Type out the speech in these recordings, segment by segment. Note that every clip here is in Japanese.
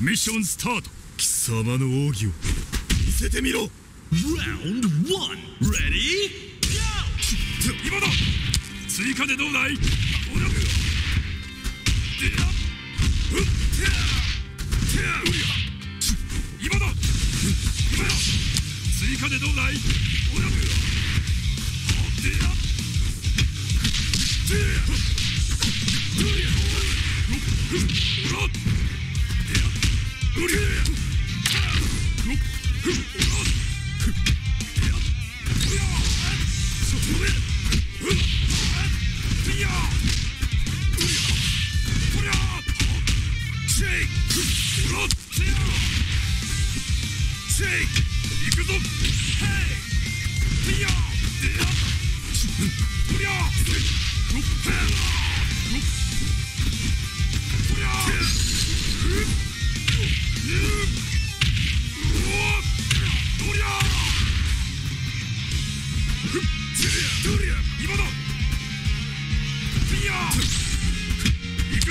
ミッションスタート。貴様の奥義を。見せてみろ。Round one. Ready? Go! 今だ。追加でどうだい？おなぐ今だ。今だ。追加でどうだい？おなぐ行くぞ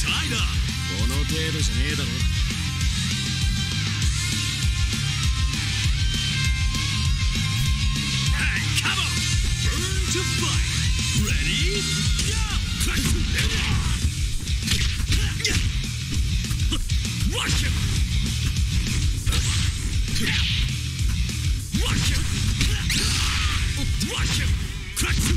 チャイこの程度じゃねえだろクラッシュ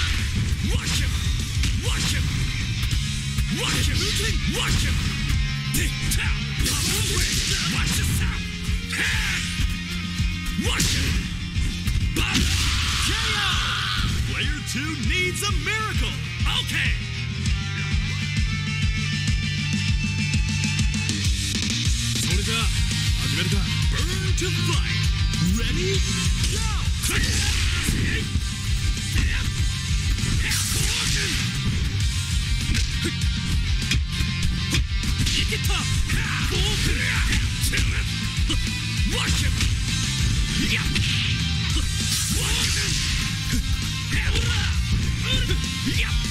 Worship! Worship! Worship! Worship! Dig town! Watch the sound! Worship! Baba! KO! Player 2 needs a miracle! Okay! Burn to fight! Ready? Go! Yeah.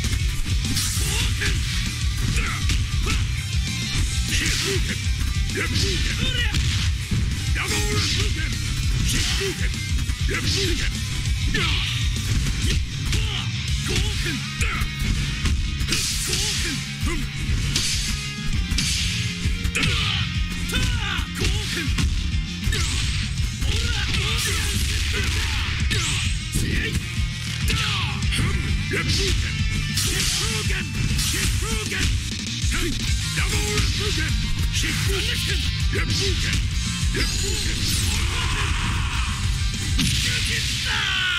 Get through! Get it done!